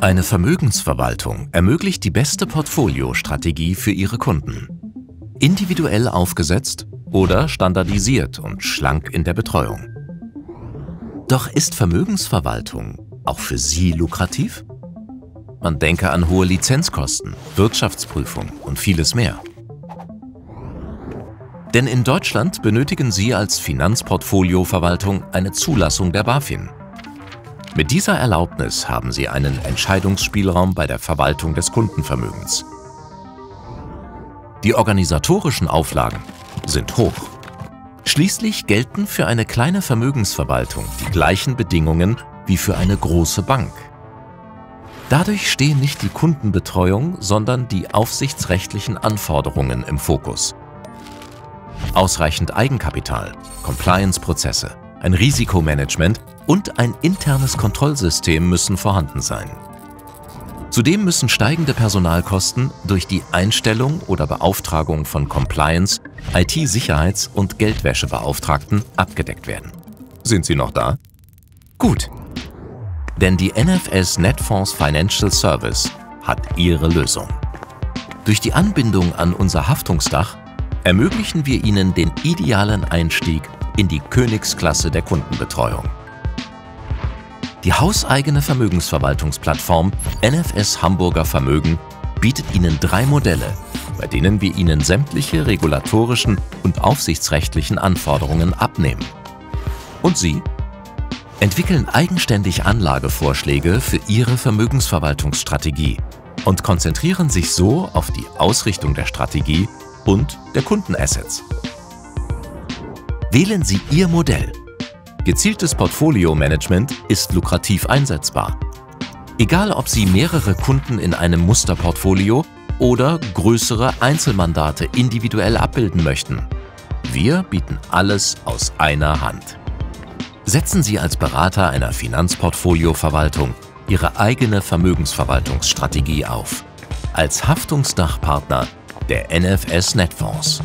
Eine Vermögensverwaltung ermöglicht die beste Portfoliostrategie für ihre Kunden. Individuell aufgesetzt oder standardisiert und schlank in der Betreuung. Doch ist Vermögensverwaltung auch für Sie lukrativ? Man denke an hohe Lizenzkosten, Wirtschaftsprüfung und vieles mehr. Denn in Deutschland benötigen Sie als Finanzportfolioverwaltung eine Zulassung der BaFin. Mit dieser Erlaubnis haben Sie einen Entscheidungsspielraum bei der Verwaltung des Kundenvermögens. Die organisatorischen Auflagen sind hoch. Schließlich gelten für eine kleine Vermögensverwaltung die gleichen Bedingungen wie für eine große Bank. Dadurch stehen nicht die Kundenbetreuung, sondern die aufsichtsrechtlichen Anforderungen im Fokus. Ausreichend Eigenkapital, Compliance-Prozesse, ein Risikomanagement und ein internes Kontrollsystem müssen vorhanden sein. Zudem müssen steigende Personalkosten durch die Einstellung oder Beauftragung von Compliance, IT-Sicherheits- und Geldwäschebeauftragten abgedeckt werden. Sind Sie noch da? Gut. Denn die NFS Netfonds Financial Service hat Ihre Lösung. Durch die Anbindung an unser Haftungsdach ermöglichen wir Ihnen den idealen Einstieg in die Königsklasse der Kundenbetreuung. Die hauseigene Vermögensverwaltungsplattform NFS Hamburger Vermögen bietet Ihnen drei Modelle, bei denen wir Ihnen sämtliche regulatorischen und aufsichtsrechtlichen Anforderungen abnehmen. Und Sie entwickeln eigenständig Anlagevorschläge für Ihre Vermögensverwaltungsstrategie und konzentrieren sich so auf die Ausrichtung der Strategie und der Kundenassets. Wählen Sie Ihr Modell – Gezieltes Portfolio-Management ist lukrativ einsetzbar. Egal ob Sie mehrere Kunden in einem Musterportfolio oder größere Einzelmandate individuell abbilden möchten. Wir bieten alles aus einer Hand. Setzen Sie als Berater einer Finanzportfolioverwaltung Ihre eigene Vermögensverwaltungsstrategie auf. Als Haftungsdachpartner der NFS Netfonds.